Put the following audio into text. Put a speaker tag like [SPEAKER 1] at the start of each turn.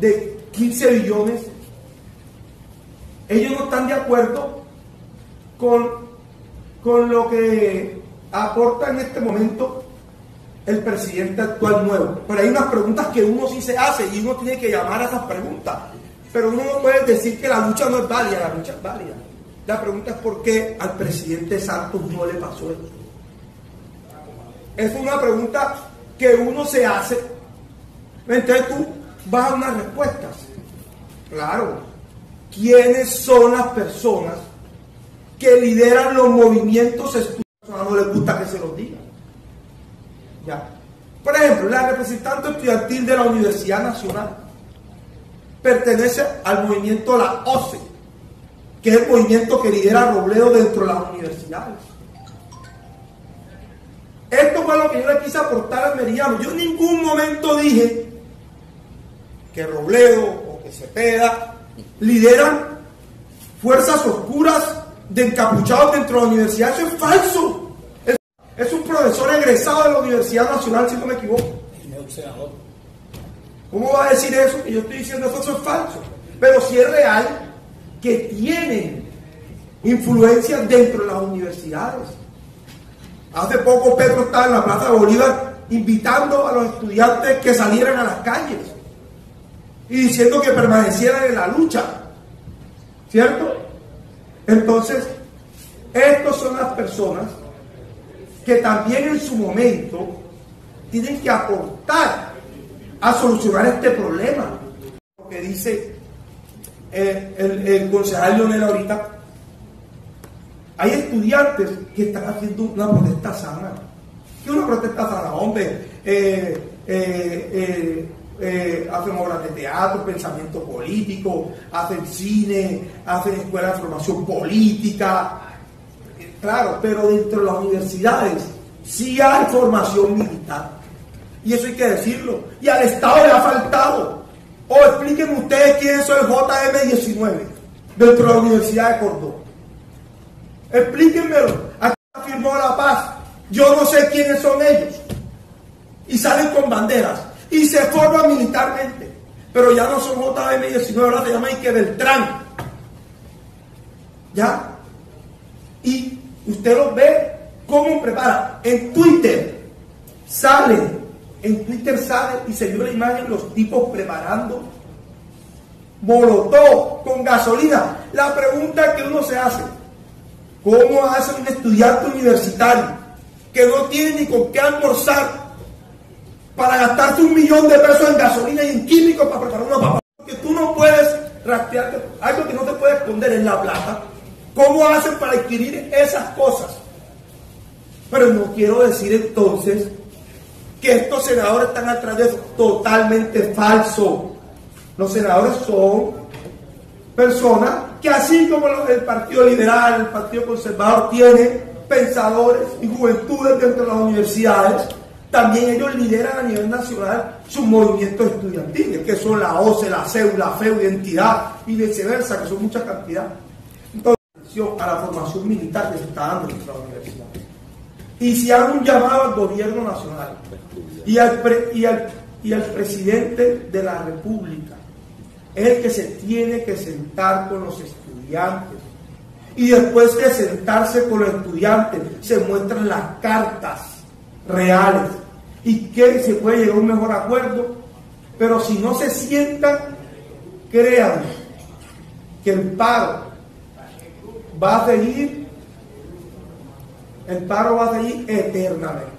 [SPEAKER 1] de 15 billones, ellos no están de acuerdo con, con lo que aporta en este momento el presidente actual nuevo. Pero hay unas preguntas que uno sí se hace y uno tiene que llamar a esas preguntas. Pero uno no puede decir que la lucha no es válida, la lucha es válida. La pregunta es por qué al presidente Santos no le pasó esto. Es una pregunta que uno se hace. Entonces tú vas a unas respuestas. Claro. ¿Quiénes son las personas que lideran los movimientos estudiantiles? No les gusta que se los diga. Ya. Por ejemplo, la representante estudiantil de la Universidad Nacional pertenece al movimiento La OCE, que es el movimiento que lidera Robledo dentro de las universidades. Esto fue lo que yo le quise aportar al Meridiano. Yo en ningún momento dije que Robledo o que Cepeda lideran fuerzas oscuras de encapuchados dentro de la universidad. Eso es falso. Es, es un profesor egresado de la Universidad Nacional, si no me equivoco. ¿Cómo va a decir eso? Que yo estoy diciendo eso, eso es falso. Pero si es real que tienen influencia dentro de las universidades. Hace poco Pedro estaba en la Plaza de Bolívar invitando a los estudiantes que salieran a las calles y diciendo que permanecieran en la lucha. ¿Cierto? Entonces, estas son las personas que también en su momento tienen que aportar a solucionar este problema. Lo que dice el, el, el concejal Leonel ahorita, hay estudiantes que están haciendo una protesta sana. ¿Qué es una protesta sana? Hombre, eh, eh, eh, eh, hacen obras de teatro, pensamiento político, hacen cine, hacen escuelas de formación política. Claro, pero dentro de las universidades sí hay formación militar. Y eso hay que decirlo. Y al Estado le ha faltado. O explíquenme ustedes quién es el JM19 dentro de la Universidad de Córdoba. Explíquenmelo. Aquí firmó la paz. Yo no sé quiénes son ellos. Y salen con banderas. Y se forman militarmente. Pero ya no son JM19, ahora se llama Ike Beltrán. ¿Ya? Y usted los ve cómo prepara. En Twitter sale, en Twitter sale y se vio la imagen los tipos preparando molotov con gasolina. La pregunta que uno se hace, ¿cómo hace un estudiante universitario que no tiene ni con qué almorzar para gastarse un millón de pesos en gasolina y en químicos para preparar una papa? Porque tú no puedes rastrear algo que no te puede esconder en la plata. ¿Cómo hacen para adquirir esas cosas? Pero no quiero decir entonces que estos senadores están atrás de eso. Totalmente falso. Los senadores son personas que así como el Partido Liberal, el Partido Conservador tiene pensadores y juventudes dentro de las universidades, también ellos lideran a nivel nacional sus movimientos estudiantiles, que son la OCE, la CEU, la FEU, Identidad y viceversa, que son mucha cantidad. Entonces, a la formación militar que se está dando en nuestra universidad. Y si hago un llamado al gobierno nacional y al, pre, y, al, y al presidente de la República, es el que se tiene que sentar con los estudiantes. Y después de sentarse con los estudiantes, se muestran las cartas reales y que se puede llegar a un mejor acuerdo. Pero si no se sientan, créanme que el paro va a seguir, el paro va a seguir eternamente.